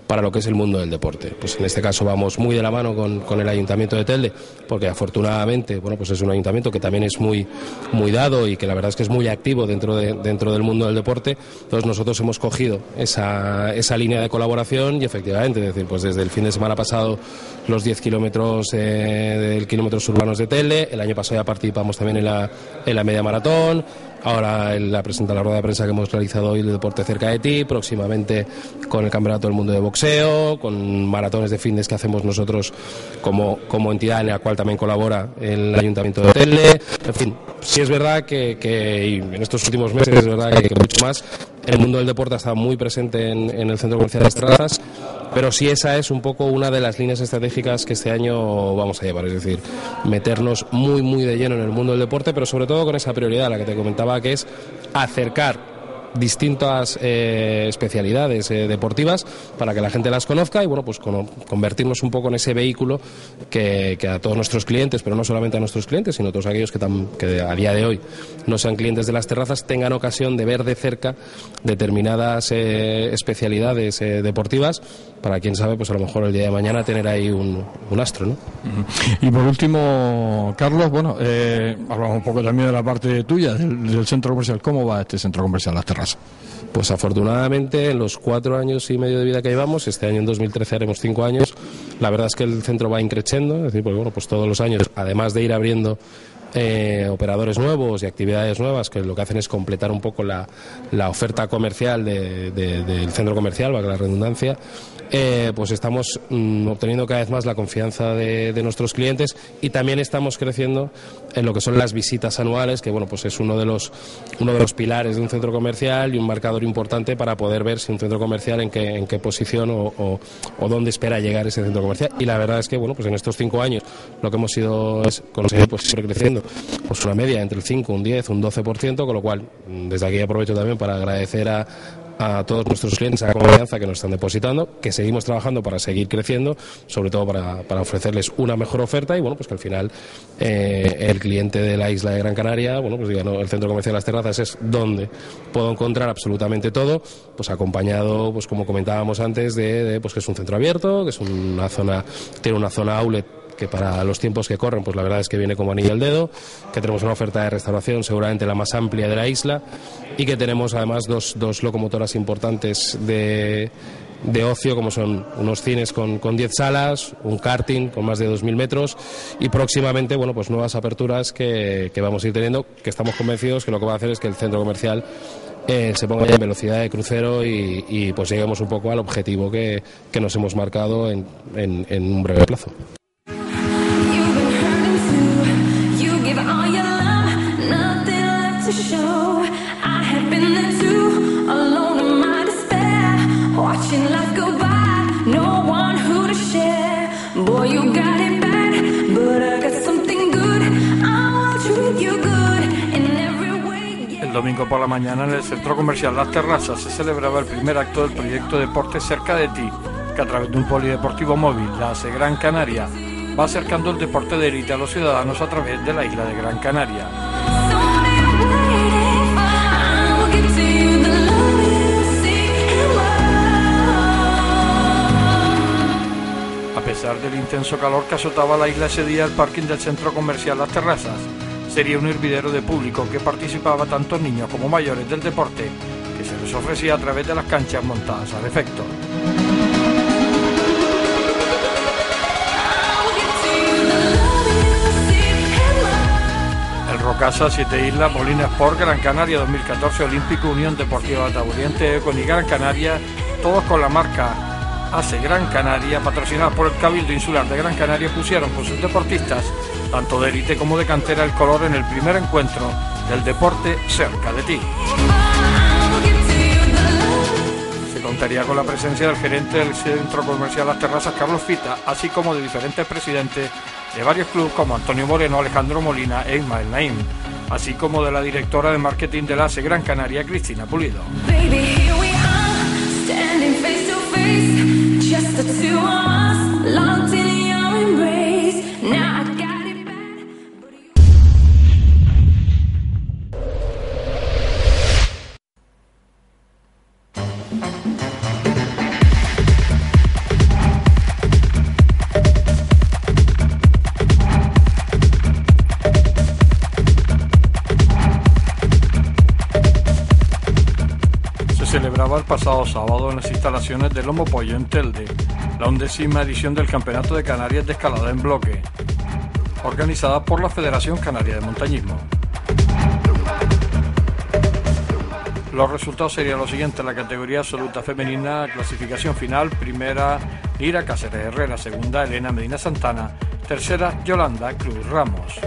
para lo que es el mundo del deporte. Pues en este caso vamos muy de la mano con, el Ayuntamiento de Telde, porque afortunadamente, bueno, pues es un ayuntamiento que también es muy, muy dado y que la verdad es que es muy activo dentro, de, dentro del mundo del deporte. Entonces nosotros hemos cogido esa, esa línea de colaboración y efectivamente, es decir, pues desde el fin de semana pasado los 10 kilómetros eh, del kilómetros urbanos de Telde, el año pasado ya participamos también en la, en la media maratón, Ahora la presenta la rueda de prensa que hemos realizado hoy el deporte cerca de ti, próximamente con el Campeonato del Mundo de Boxeo, con maratones de fitness que hacemos nosotros como, como entidad en la cual también colabora el Ayuntamiento de Telde. En fin, sí es verdad que, que en estos últimos meses es verdad que, que mucho más el mundo del deporte está muy presente en, el Centro Comercial de Estradas, pero sí esa es un poco una de las líneas estratégicas que este año vamos a llevar, es decir, meternos muy, muy de lleno en el mundo del deporte, pero sobre todo con esa prioridad, la que te comentaba, que es acercar distintas eh, especialidades eh, deportivas para que la gente las conozca y bueno pues convertirnos un poco en ese vehículo que, a todos nuestros clientes pero no solamente a nuestros clientes sino a todos aquellos que, que a día de hoy no sean clientes de las terrazas tengan ocasión de ver de cerca determinadas eh, especialidades deportivas para quien sabe pues a lo mejor el día de mañana tener ahí un, astro ¿no? y por último Carlos bueno hablamos un poco también de la parte tuya del, del centro comercial. Cómo va este centro comercial las terrazas pues afortunadamente en los cuatro años y medio de vida que llevamos, este año en 2013 haremos cinco años, la verdad es que el centro va increciendo, es decir, pues bueno, pues todos los años, además de ir abriendo eh, operadores nuevos y actividades nuevas que lo que hacen es completar un poco la, oferta comercial del centro comercial, valga la redundancia, eh, pues estamos mm, obteniendo cada vez más la confianza de, nuestros clientes y también estamos creciendo en lo que son las visitas anuales, que bueno, pues es uno de los, uno de los pilares de un centro comercial y un marcador importante para poder ver si un centro comercial en qué, en qué posición o, o, dónde espera llegar ese centro comercial. Y la verdad es que bueno, pues en estos cinco años lo que hemos ido es conseguir pues siempre creciendo pues una media entre el 5, un 10, un 12%, con lo cual desde aquí aprovecho también para agradecer a, a todos nuestros clientes la confianza que nos están depositando, que seguimos trabajando para seguir creciendo, sobre todo para, para ofrecerles una mejor oferta y bueno, pues que al final eh, el cliente de la isla de Gran Canaria, bueno, pues diga, el centro comercial de Las Terrazas es donde puedo encontrar absolutamente todo, pues acompañado, pues como comentábamos antes, de, de pues que es un centro abierto, que es una zona, tiene una zona outlet para los tiempos que corren, pues la verdad es que viene como anillo al dedo, que tenemos una oferta de restauración seguramente la más amplia de la isla y que tenemos además dos, dos locomotoras importantes de de ocio, como son unos cines con, con 10 salas, un karting con más de 2.000 metros y próximamente, bueno, pues nuevas aperturas que, vamos a ir teniendo, que estamos convencidos que lo que va a hacer es que el centro comercial eh, se ponga en velocidad de crucero y, pues lleguemos un poco al objetivo que, que nos hemos marcado en, en un breve plazo. El domingo por la mañana en el centro comercial Las Terrazas se celebraba el primer acto del proyecto Deporte Cerca de Ti, que a través de un polideportivo móvil, la ACE Gran Canaria, va acercando el deporte de élite a los ciudadanos a través de la isla de Gran Canaria. Pesar del intenso calor que azotaba la isla ese día, el parking del centro comercial Las Terrazas sería un hervidero de público que participaba tanto niños como mayores del deporte que se les ofrecía a través de las canchas montadas al efecto. El Rocasa, Siete Islas, Molina Sport, Gran Canaria 2014, Olímpico, Unión Deportiva Taburiente, Econ y Gran Canaria, todos con la marca ACE Gran Canaria, patrocinados por el Cabildo Insular de Gran Canaria, pusieron con sus deportistas, tanto de élite como de cantera, el color en el primer encuentro del deporte cerca de ti. Se contaría con la presencia del gerente del Centro Comercial Las Terrazas, Carlos Fita, así como de diferentes presidentes de varios clubes como Antonio Moreno, Alejandro Molina e Ismael Naim, así como de la directora de marketing de la ACE Gran Canaria, Cristina Pulido. just the two of us locked in celebraba el pasado sábado en las instalaciones del Lomo Pollo en Telde, la undécima edición del Campeonato de Canarias de Escalada en Bloque, organizada por la Federación Canaria de Montañismo. Los resultados serían los siguientes en la categoría absoluta femenina, clasificación final, primera Ira Cáceres Herrera, segunda Elena Medina Santana, tercera Yolanda Cruz Ramos.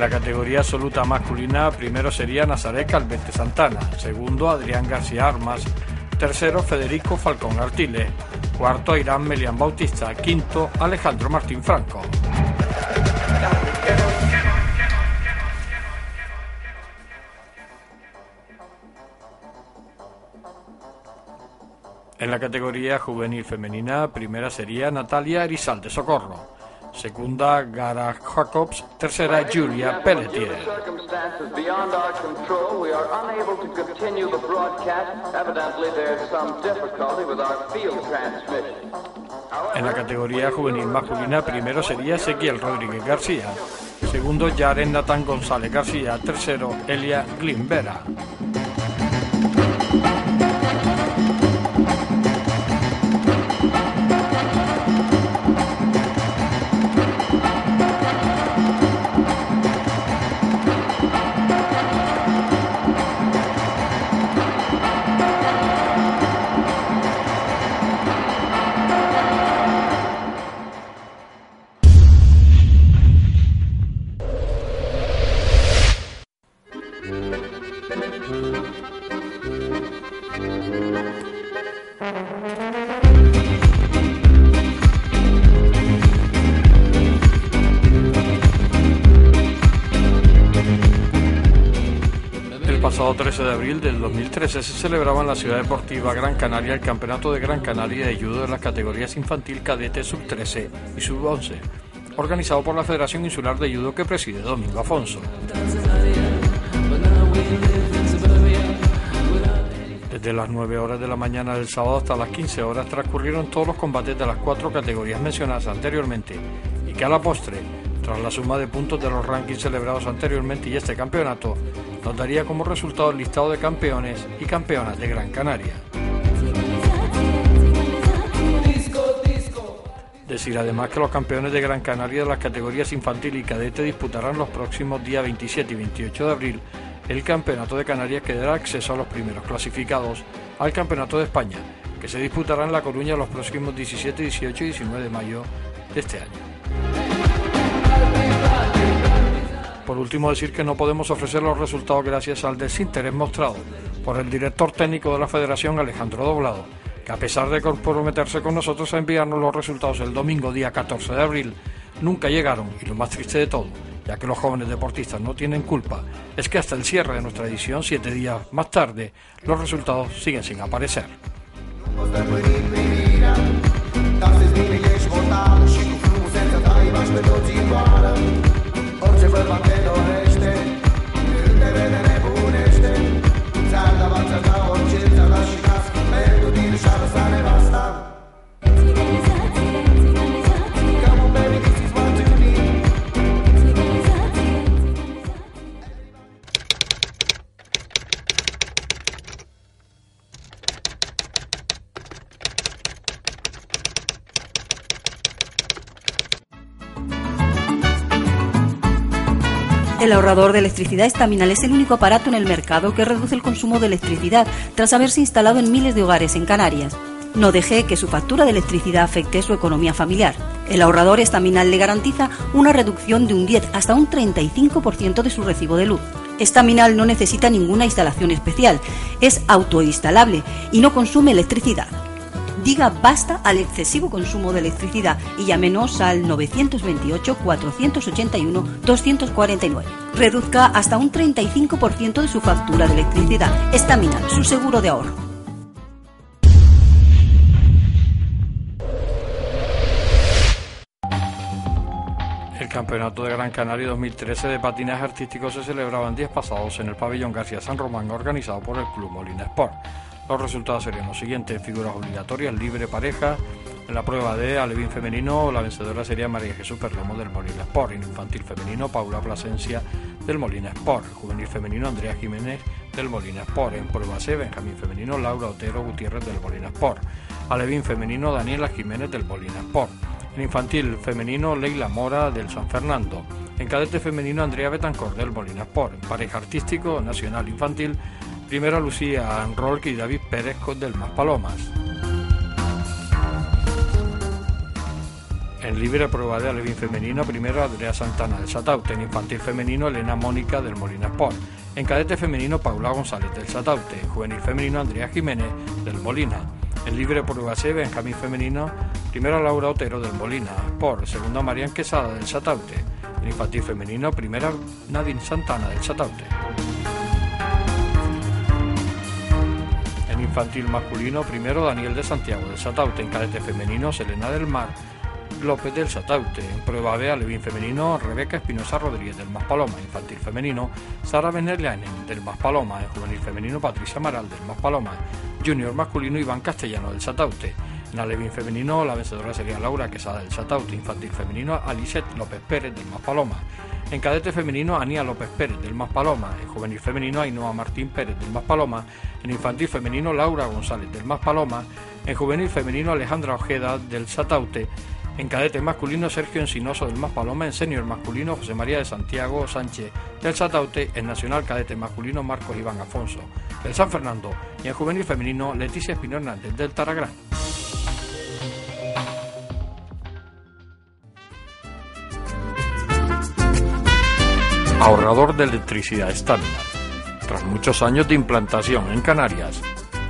La categoría absoluta masculina, primero sería Nazaret Calvete Santana, segundo Adrián García Armas, tercero Federico Falcón Artiles, cuarto Irán Melián Bautista, quinto Alejandro Martín Franco. En la categoría juvenil femenina, primera sería Natalia Erizalde Socorro, segunda Gara Jacobs, tercera Julia Pelletier. En la categoría juvenil masculina, primero sería Ezequiel Rodríguez García, segundo Yaren Natán González García, tercero Elia Glimbera. Abril del 2013 se celebraba en la ciudad deportiva Gran Canaria el Campeonato de Gran Canaria de Judo de las categorías infantil, cadete, sub-13 y sub-11, organizado por la Federación Insular de Judo que preside Domingo Afonso. Desde las 9 horas de la mañana del sábado hasta las 15 horas transcurrieron todos los combates de las cuatro categorías mencionadas anteriormente y que a la postre Tras la suma de puntos de los rankings celebrados anteriormente y este campeonato, nos daría como resultado el listado de campeones y campeonas de Gran Canaria. Decir además que los campeones de Gran Canaria de las categorías infantil y cadete disputarán los próximos días 27 y 28 de abril el Campeonato de Canarias que dará acceso a los primeros clasificados al Campeonato de España, que se disputará en La Coruña los próximos 17, 18 y 19 de mayo de este año. Por último, decir que no podemos ofrecer los resultados gracias al desinterés mostrado por el director técnico de la Federación, Alejandro Doblado, que a pesar de comprometerse con nosotros a enviarnos los resultados el domingo día 14 de abril, nunca llegaron y lo más triste de todo, ya que los jóvenes deportistas no tienen culpa, es que hasta el cierre de nuestra edición, siete días más tarde, los resultados siguen sin aparecer. você vai bater El ahorrador de electricidad estaminal es el único aparato en el mercado que reduce el consumo de electricidad tras haberse instalado en miles de hogares en Canarias. No deje que su factura de electricidad afecte su economía familiar. El ahorrador estaminal le garantiza una reducción de un 10 hasta un 35% de su recibo de luz. Estaminal no necesita ninguna instalación especial, es autoinstalable y no consume electricidad diga basta al excesivo consumo de electricidad y llámenos al 928-481-249. Reduzca hasta un 35% de su factura de electricidad. Estamina, su seguro de ahorro. El Campeonato de Gran Canaria 2013 de patinaje artístico se celebraba en días pasados en el pabellón García San Román organizado por el Club Molina Sport. Los resultados serían los siguientes: figuras obligatorias, libre pareja. En la prueba de alevín femenino, la vencedora sería María Jesús Perlomo del Molina Sport. En infantil femenino, Paula Plasencia del Molina Sport. En juvenil femenino, Andrea Jiménez del Molina Sport. En prueba C, Benjamín femenino, Laura Otero Gutiérrez del Molina Sport. Alevín femenino, Daniela Jiménez del Molina Sport. En infantil femenino, Leila Mora del San Fernando. En cadete femenino, Andrea Betancor del Molina Sport. En pareja artístico, nacional infantil, Primero Lucía Anrolque y David Pérez del Más Palomas. En libre prueba de alevín femenino, primero Andrea Santana del Sataute. En infantil femenino, Elena Mónica del Molina Sport. En cadete femenino, Paula González del Sataute. En juvenil femenino, Andrea Jiménez del Molina. En libre prueba C, Benjamín femenino, primero Laura Otero del Molina Sport. Segundo, Marian Quesada del Sataute. En infantil femenino, primera Nadine Santana del Sataute. Infantil masculino, primero Daniel de Santiago del Sataute, en cadete femenino Selena del Mar López del Sataute, en prueba B alevín femenino Rebeca Espinosa Rodríguez del Más Paloma, infantil femenino Sara Benerlainen del Más Paloma, en juvenil femenino Patricia Amaral del Más Paloma, junior masculino Iván Castellano del Sataute, en alevín femenino la vencedora sería Laura Quesada del Sataute, infantil femenino Alicet López Pérez del Más Paloma, en cadete femenino, Anía López Pérez del Más Paloma. En juvenil femenino, Ainhoa Martín Pérez del Más Paloma. En infantil femenino, Laura González del Más Paloma. En juvenil femenino, Alejandra Ojeda del Sataute. En cadete masculino, Sergio Encinoso del Más Paloma. En senior masculino, José María de Santiago Sánchez del Sataute. En nacional cadete masculino, Marcos Iván Afonso del San Fernando. Y en juvenil femenino, Leticia Espino Hernández del Taragrán. Ahorrador de electricidad estándar. Tras muchos años de implantación en Canarias,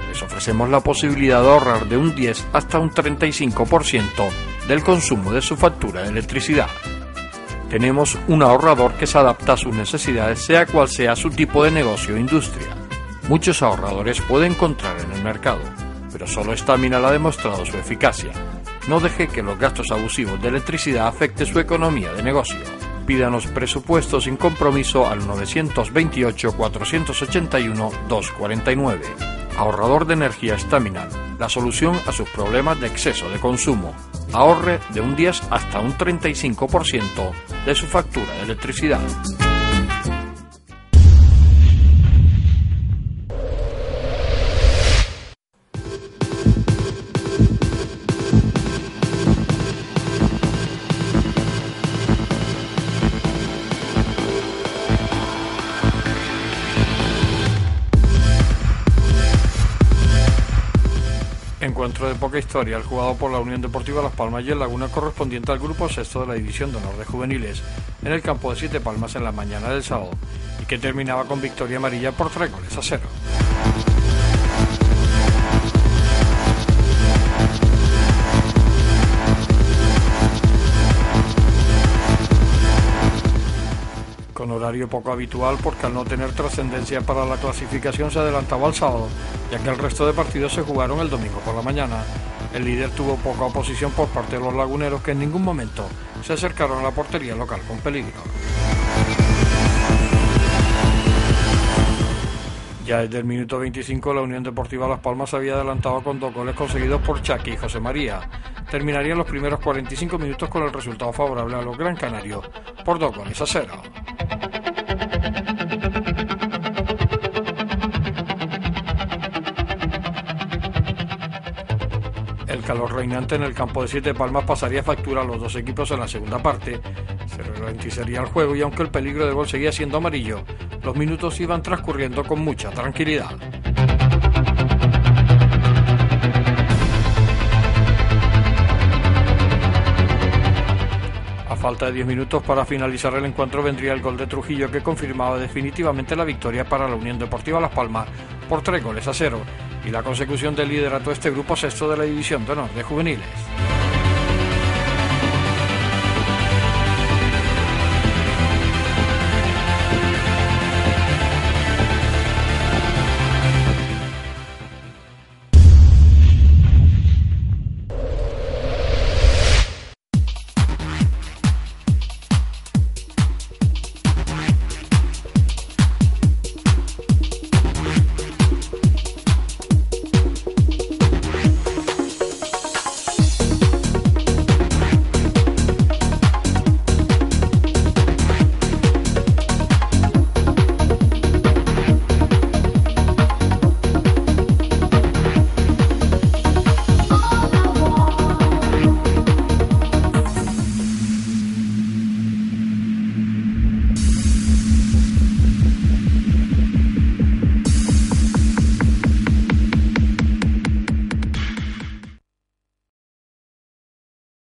les ofrecemos la posibilidad de ahorrar de un 10 hasta un 35% del consumo de su factura de electricidad. Tenemos un ahorrador que se adapta a sus necesidades sea cual sea su tipo de negocio o industria. Muchos ahorradores puede encontrar en el mercado, pero solo Stamina ha demostrado su eficacia. No deje que los gastos abusivos de electricidad afecte su economía de negocio pídanos presupuestos sin compromiso al 928 481 249. Ahorrador de energía Staminal, la solución a sus problemas de exceso de consumo. Ahorre de un 10 hasta un 35% de su factura de electricidad. De poca historia, el jugado por la Unión Deportiva Las Palmas y el Laguna correspondiente al grupo sexto de la División de Honor de Juveniles, en el campo de Siete Palmas en la mañana del sábado, y que terminaba con victoria amarilla por tres goles a cero. Horario poco habitual porque al no tener trascendencia para la clasificación se adelantaba al sábado, ya que el resto de partidos se jugaron el domingo por la mañana. El líder tuvo poca oposición por parte de los laguneros que en ningún momento se acercaron a la portería local con peligro. Ya desde el minuto 25 la Unión Deportiva Las Palmas había adelantado con dos goles conseguidos por Chucky y José María. Terminarían los primeros 45 minutos con el resultado favorable a los Gran Canarios por dos goles a cero. Calor reinante en el campo de Siete Palmas pasaría factura a los dos equipos en la segunda parte. Se ralentizaría el juego y aunque el peligro de gol seguía siendo amarillo, los minutos iban transcurriendo con mucha tranquilidad. A falta de 10 minutos para finalizar el encuentro vendría el gol de Trujillo que confirmaba definitivamente la victoria para la Unión Deportiva Las Palmas por tres goles a cero y la consecución del liderato de este grupo sexto de la División de Honor de Juveniles.